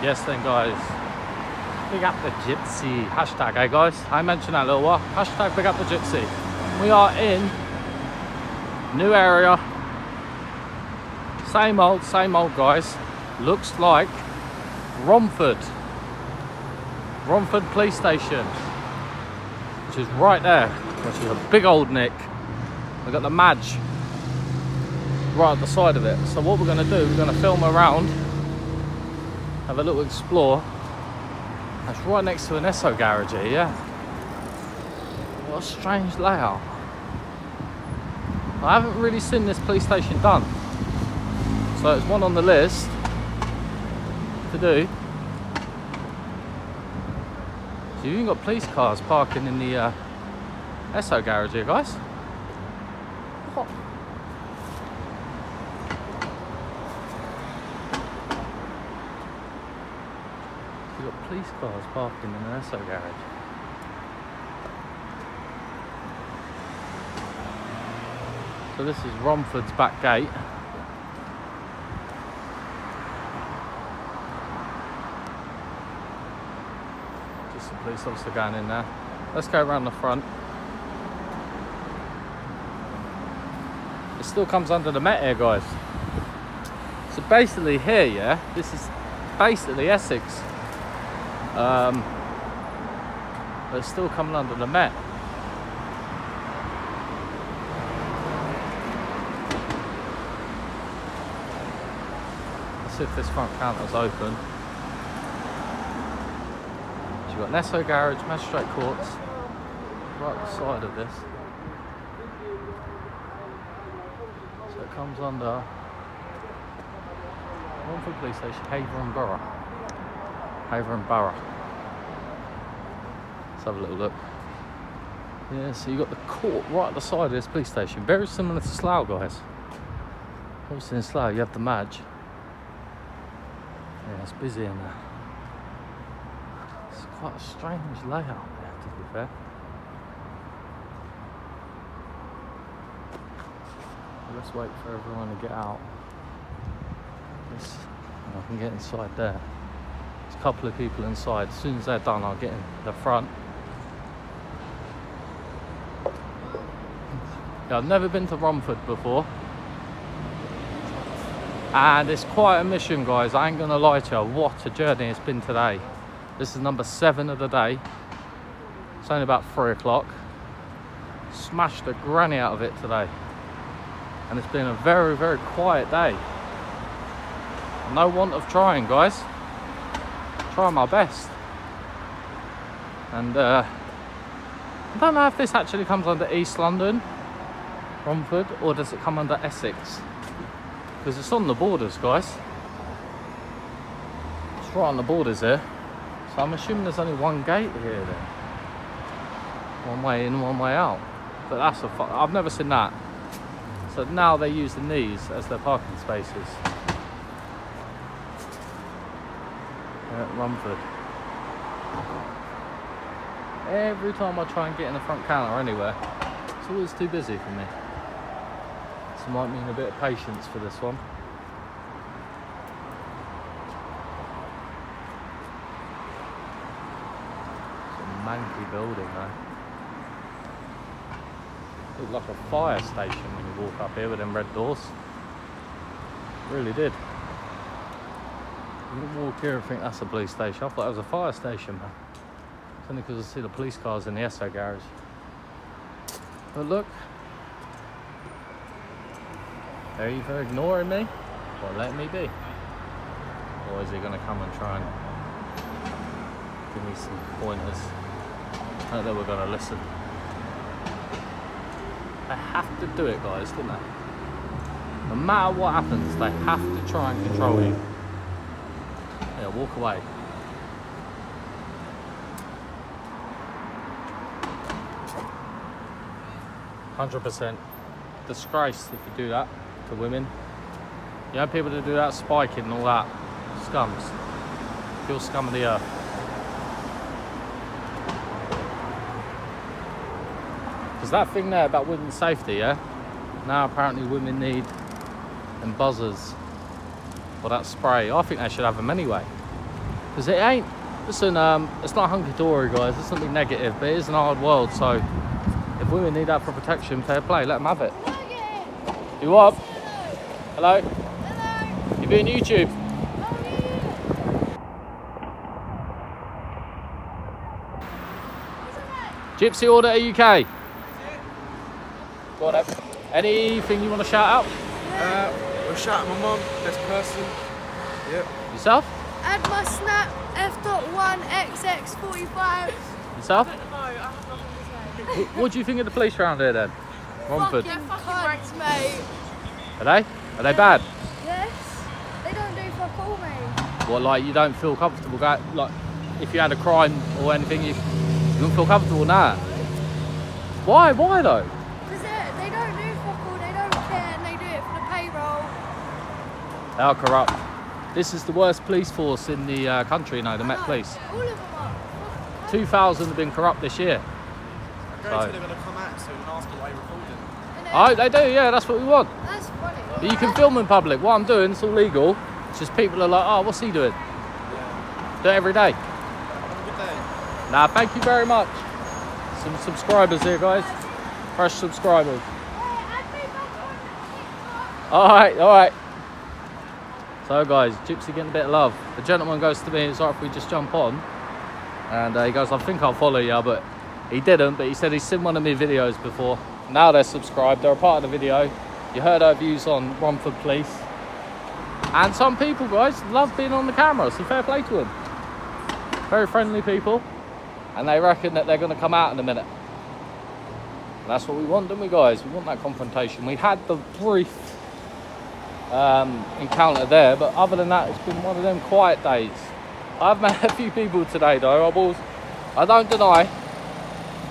Yes then guys. Big up the gypsy. Hashtag, hey guys. I mentioned that a little while. Hashtag big up the gypsy. We are in new area. Same old, same old guys. Looks like Romford. Romford Police Station. Which is right there. Which is a big old nick. We've got the Madge right at the side of it. So what we're going to do, we're going to film around, have a little explore. That's right next to an Esso garage here, yeah. What a strange layout. I haven't really seen this police station done. So it's one on the list to do. So you've even got police cars parking in the uh, Esso garage here, guys. What? You've got police cars parked in an Esso garage. So this is Romford's back gate. Just the police officer going in there. Let's go around the front. It still comes under the Met here, guys. So basically here, yeah, this is basically Essex. Um, but it's still coming under the Met. Let's see if this front counter's open. So you've got Nesso Garage, Magistrate Courts, right side of this. So it comes under Romford Police Station, Havering Borough. Havering Borough. Let's have a little look. Yeah, so you've got the court right at the side of this police station. Very similar to Slough, guys. Obviously in Slough you have the Madge. Yeah, it's busy in there. It's quite a strange layout there, to be fair. Let's wait for everyone to get out. I can get inside there. A couple of people inside. As soon as they're done, I'll get in the front. I've never been to Romford before. And it's quite a mission, guys. I ain't gonna lie to you. What a journey it's been today. This is number seven of the day. It's only about three o'clock. Smashed the granny out of it today. And it's been a very, very quiet day. No want of trying, guys. Trying my best. And uh, I don't know if this actually comes under East London, Romford, or does it come under Essex? Because it's on the borders, guys. It's right on the borders here. So I'm assuming there's only one gate here then. One way in, one way out. But that's a I've never seen that. So now they're using these as their parking spaces. At Romford. Every time I try and get in the front counter anywhere, it's always too busy for me. So might mean a bit of patience for this one. Manky building though. Looked like a fire station when you walk up here with them red doors. Really did. Can walk here and think that's a police station. I thought it was a fire station, man. It's only because I see the police cars in the Esso garage. But look, Are you for ignoring me or letting me be. Or is he going to come and try and give me some pointers? I think we're going to listen. They have to do it, guys, don't they? No matter what happens, they have to try and control you. Walk away. Hundred percent disgrace if you do that to women. You have people to do that, spiking and all that. Scums. Feel scum of the earth. Because that thing there about women's safety, yeah? Now apparently women need and buzzers or that spray. I think they should have them anyway. Because it ain't, listen, um, it's not hunky-dory, guys. It's something negative, but it is an hard world, so if women need that for protection, fair play, let them have it. You up? Hello? Hello. You doing YouTube? Gypsy Auditor UK. Go on. Anything you want to shout out? Uh, we'll shout at my mum, best person. Yep. Yourself? Add my snap f.1 xx45. Yourself? Wh- what do you think of the police around here then? Romford. Fucking cunts, mate. Are they? Are they bad? Yes. They don't do fuck all, mate. What, like you don't feel comfortable? Go, like, if you had a crime or anything, you, you don't feel comfortable now. Why? Why though? They are corrupt. This is the worst police force in the uh, country now, the Met Police. All of them are. Fucking cunts. 2,000 have been corrupt this year. I guarantee they're going to come out soon and ask why you're recording. Oh, they do, yeah, that's what we want. That's funny. But you can film in public. What I'm doing, it's all legal. It's just people are like, oh, what's he doing? Yeah. Do it every day. Have a good day. Nah, thank you very much. Some subscribers here, guys. Fresh subscribers. Hey, add me back on All right, all right. So, guys, Gypsy getting a bit of love. The gentleman goes to me, it's all right if we just jump on. And uh, he goes, I think I'll follow you, but he didn't. But he said he's seen one of my videos before. Now they're subscribed, they're a part of the video. You heard our views on Romford Police. And some people, guys, love being on the camera, so fair play to them. Very friendly people. And they reckon that they're going to come out in a minute. And that's what we want, don't we, guys? We want that confrontation. We had the brief um, encounter there, but other than that, it's been one of them quiet days. I've met a few people today, though. I was, I don't deny,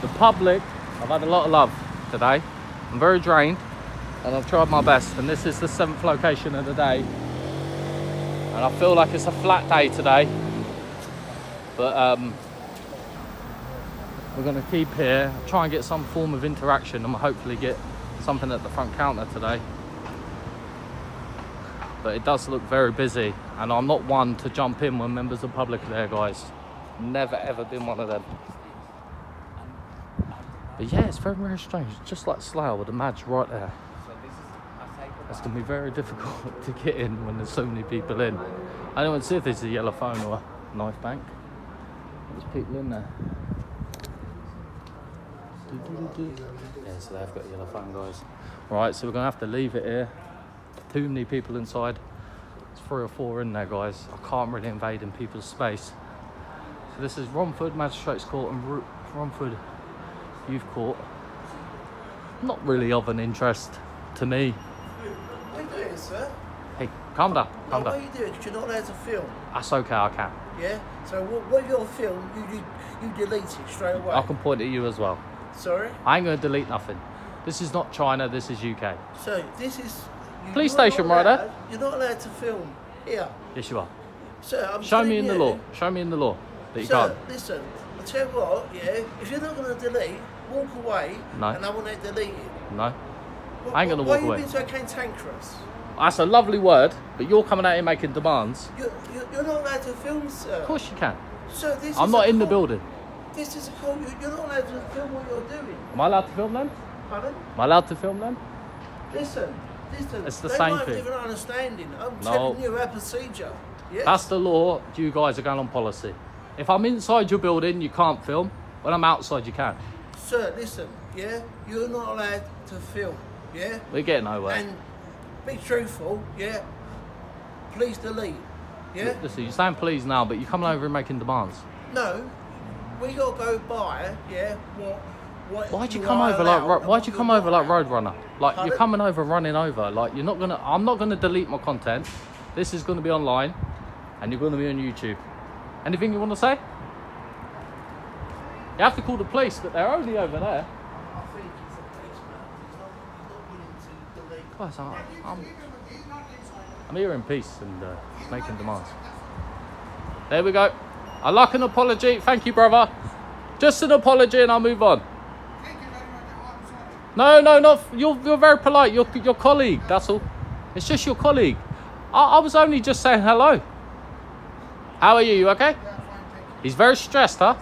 the public. I've had a lot of love today. I'm very drained, and I've tried my best. And this is the seventh location of the day, and I feel like it's a flat day today. But um, we're going to keep here, try and get some form of interaction, and hopefully get something at the front counter today but it does look very busy and I'm not one to jump in when members of the public are there guys. Never ever been one of them. But yeah it's very very strange. Just like Slough with the Madge right there. It's going to be very difficult to get in when there's so many people in. I don't want to see if there's a yellow phone or a knife bank. There's people in there. Yeah so they've got yellow phone guys. Right so we're going to have to leave it here too many people inside. It's three or four in there, guys. I can't really invade in people's space. So this is Romford Magistrates Court and Romford Youth Court. Not really of an interest to me. What are you doing, sir? Hey, calm down, No, calm what are you doing? Because you're not allowed to film. That's okay, I can. Yeah? So what, what you're film, you, you, you delete it straight away. I can point at you as well. Sorry? I ain't gonna delete nothing. This is not China, this is UK. So this is... you- Police you're station right there. You're not allowed to film here. Yes, you are. Sir, I'm Show me telling in the law. Show me in the law that you Sir, can't. listen. I'll tell you what, yeah? If you're not going to delete, walk away. No. And I want to delete it. No. What, I ain't gonna why walk are away. you being so cantankerous? That's a lovely word, but you're coming out here making demands. You're, you're, you're not allowed to film, sir. Of course you can. Sir, this I'm is not in the building. This is a call. You're not allowed to film what you're doing. Am I allowed to film them? Pardon? Am I allowed to film them? Listen, listen. It's the they same thing. different understanding. I'm No. telling you our procedure. Yes. That's the law. You guys are going on policy. If I'm inside your building, you can't film. When I'm outside, you can. Sir, listen. Yeah, you're not allowed to film. Yeah, We're getting nowhere. and be truthful. Yeah. Please delete. Yeah. Listen, you're saying please now, but you're coming over and making demands. No, we gotta go by. Yeah. What? What? Why'd you you come over like? Ro- Why'd you come over like. Roadrunner? Like you're coming over running over. Like you're not gonna. I'm not gonna delete my content. This is gonna be online, and you're gonna be on YouTube. Anything you want to say? You have to call the police, but they're only over there. I think he's a policeman. He's not, he's not willing to delete. Guys, I'm, I'm, I'm here in peace and uh, making demands. There we go. I like an apology. Thank you, brother. Just an apology and I'll move on. No, no, not you're. You're very polite. You're your colleague. That's all. It's just your colleague. I, I was only just saying hello. How are you? You okay? He's very stressed, huh?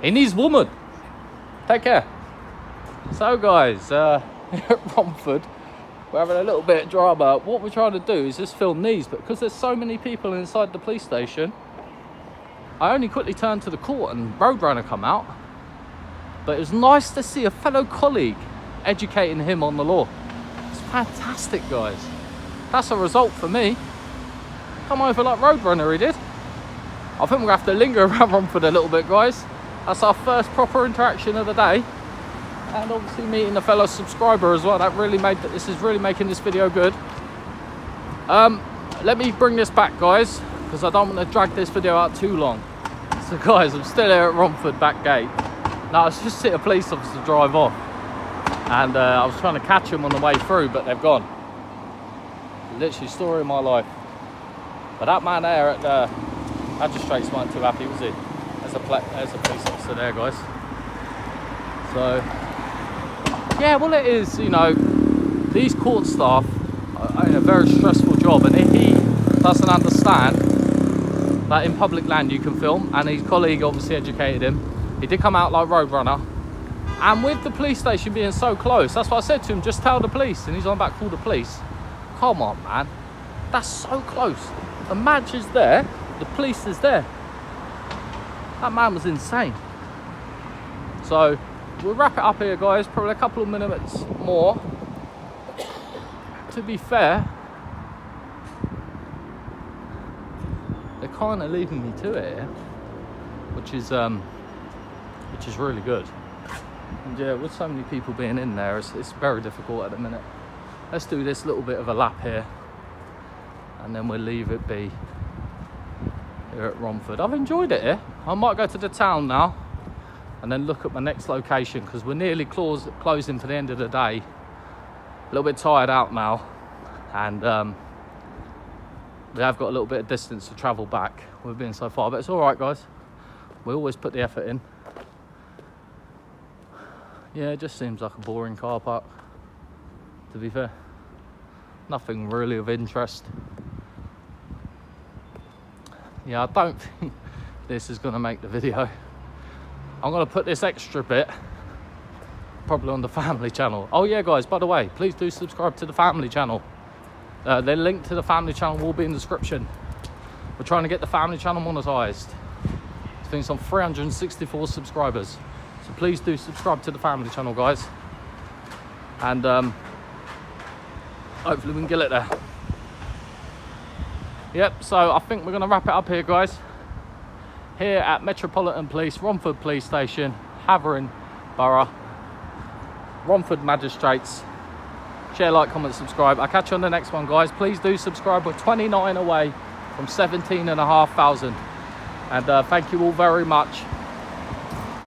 He needs woman. Take care. So, guys, uh, at Romford, we're having a little bit of drama. What we're trying to do is just film these, but because there's so many people inside the police station, I only quickly turned to the court and Roadrunner come out. But it was nice to see a fellow colleague educating him on the law. It's fantastic, guys. That's a result for me. Come over like Roadrunner he did. I think we're gonna have to linger around Romford a little bit, guys. That's our first proper interaction of the day. And obviously meeting a fellow subscriber as well. That really made, this is really making this video good. Um, let me bring this back, guys, because I don't want to drag this video out too long. So guys, I'm still here at Romford back gate. Now, I was just see a police officer drive off. And uh, I was trying to catch him on the way through, but they've gone. Literally story of my life. But that man there at the magistrates weren't too happy, was he? There's a, there's a police officer there, guys. So, yeah, well, it is, you know, these court staff are in a very stressful job, and if he doesn't understand that in public land you can film, and his colleague obviously educated him, he did come out like Roadrunner. And with the police station being so close, that's what I said to him, just tell the police. And he's on back, call the police. Come on, man. That's so close. The Madge is there, the police is there. That man was insane. So we'll wrap it up here, guys. Probably a couple of minutes more. To be fair, they're kind of leaving me to it which is um, which is really good. And yeah, with so many people being in there, it's, it's very difficult at the minute. Let's do this little bit of a lap here, and then we'll leave it be here at Romford. I've enjoyed it here. I might go to the town now and then look at my next location because we're nearly close, closing for the end of the day. A little bit tired out now and um, we have got a little bit of distance to travel back. We've been so far, but it's all right, guys. We always put the effort in. Yeah, it just seems like a boring car park, to be fair. Nothing really of interest. Yeah, I don't think this is going to make the video. I'm to put this extra bit probably on the family channel. Oh yeah, guys, by the way, please do subscribe to the family channel. Uh, the link to the family channel will be in the description. We're trying to get the family channel monetized. It's been some 364 subscribers. So please do subscribe to the family channel, guys. And um, hopefully we can get it there. Yep, so I think we're going to wrap it up here, guys. Here at Metropolitan Police, Romford Police Station, Havering Borough, Romford Magistrates. Share, like, comment, subscribe. I'll catch you on the next one, guys. Please do subscribe. We're 29 away from 17 and a half thousand. And uh, thank you all very much